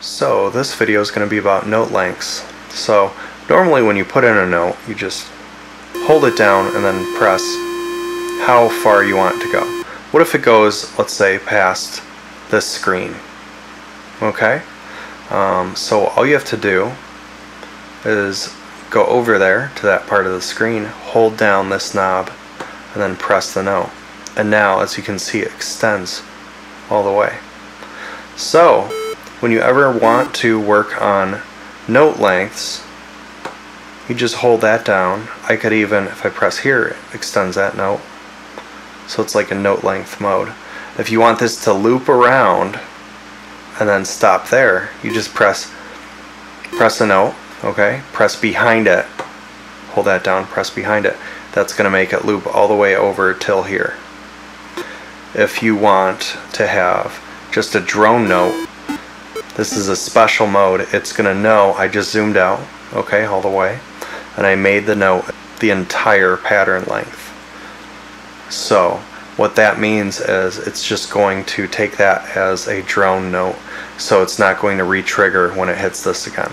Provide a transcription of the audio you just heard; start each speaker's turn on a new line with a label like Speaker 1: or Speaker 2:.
Speaker 1: So this video is going to be about note lengths. So normally when you put in a note, you just hold it down and then press how far you want it to go. What if it goes, let's say, past this screen? Okay? Um, so all you have to do is go over there to that part of the screen, hold down this knob, and then press the note. And now, as you can see, it extends all the way. So, when you ever want to work on note lengths, you just hold that down. I could even, if I press here, it extends that note. So it's like a note length mode. If you want this to loop around and then stop there, you just press press the note, okay? Press behind it. Hold that down, press behind it. That's going to make it loop all the way over till here. If you want to have just a drone note, this is a special mode. It's going to know I just zoomed out, okay, all the way, and I made the note the entire pattern length. So what that means is it's just going to take that as a drone note so it's not going to re-trigger when it hits this again.